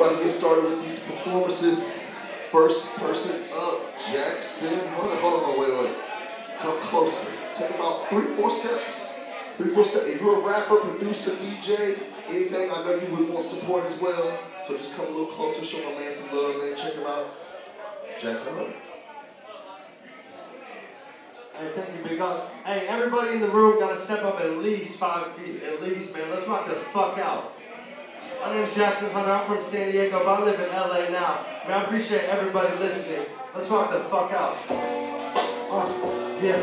about to get started with these performances. First person up, Jackson Hold on, Hold on, wait, wait. Come closer. Take about three, four steps. Three, four steps. If you're a rapper, producer, DJ, anything, I know you would want support as well. So just come a little closer, show my man some love, man. Check him out. Jackson Hunter. Hey, thank you, Big up. Hey, everybody in the room got to step up at least five feet, at least, man. Let's rock the fuck out. My name's Jackson Hunter. I'm from San Diego, but I live in LA now. Man, I appreciate everybody listening. Let's rock the fuck out. Uh, yeah.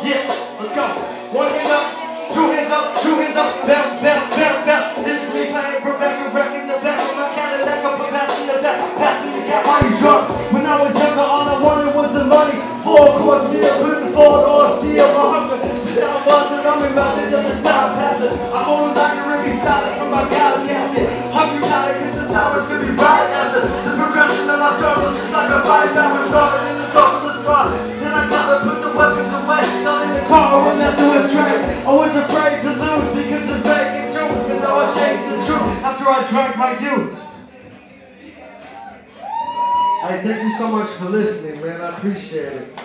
Yeah, let's go. One hand up, two hands up, two hands up, bounce, bounce, bounce, bounce. This is me playing back in the back of my Cadillac, up a pass in the back, passing the cat while you drunk. When I was younger, all I wanted was the money. I drank my youth. Hey, thank you so much for listening, man. I appreciate it.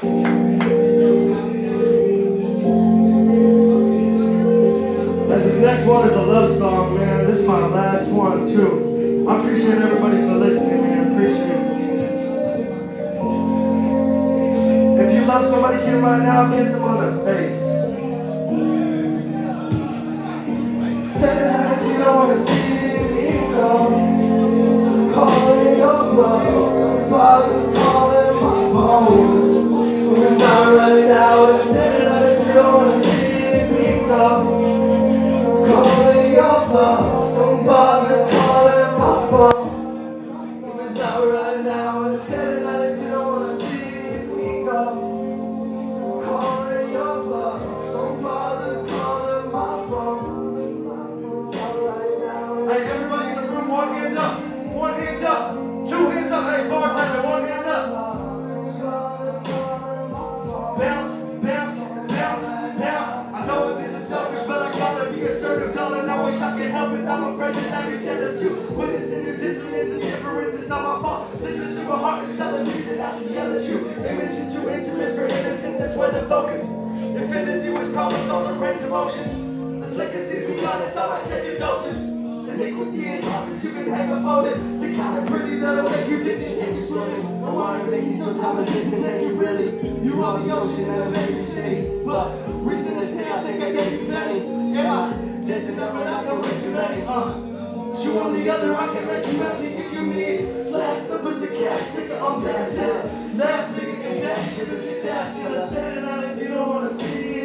This next one is a love song, man. This is my last one, too. I appreciate everybody for listening, man. Appreciate it. If you love somebody here right now, kiss them on the face. Stand if you don't want to see 봐 I'm afraid that I get jealous too. Witnessing your dissonance and difference is not my fault. Listen to my heart is telling me that I should yell at you. Image is too intimate for innocence, that's where the focus. Infinity was promised, also range of motion. This legacy's be honest, I might take a dosage. Iniquity and tosses, you can hang a folded. The kind of pretty that'll make you dizzy, take you swimming. The water make you so time resistant that you really, you are the ocean that i make you see. But recent as thing, I think I gave you plenty. Am I destined to run out way too many? Uh, you on the other, I can make you empty if you need. Last numbers of cash, nigga, I'm past that. Last nigga in that shit asking to stand out if you don't wanna see me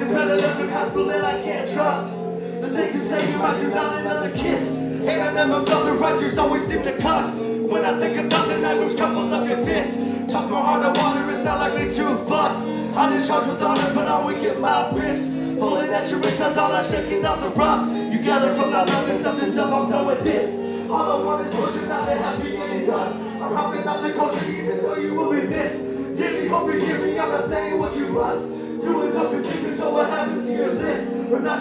It's better left in hospital I can't trust. The things you say you might do not another kiss. And I never felt the righteous always seem to cuss. When I think about the night moves, couple up your fist. Toss my heart to water, it's not like me to bust. I just charge with honor, but I weaken my wrist. Pulling at your wrist, all I'm shaking off the rust. You gather from love and something's up, I'm done with this. All I want is closure, not a happy ending dust. I'm hopping off the culture, even though you will be missed. Saying what you must. Do it up, cause you control what happens to your list.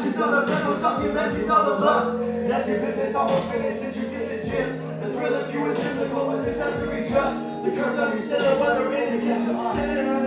Just on the panels, documenting all the lust. That's your business, almost finished, since you get the gist. The thrill of you is biblical, but this has to be just. The curves of your silhouette are in the capture on.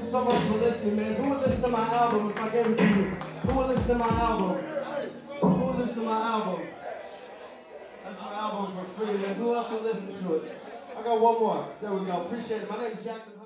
bluff, so much for listening, man. Who would listen to my album if I gave it to you? Who would listen to my album? Who would listen to my album? That's my album for free, man. Who else would listen to it? I got one more. There we go. Appreciate it. My name is Jackson.